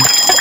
You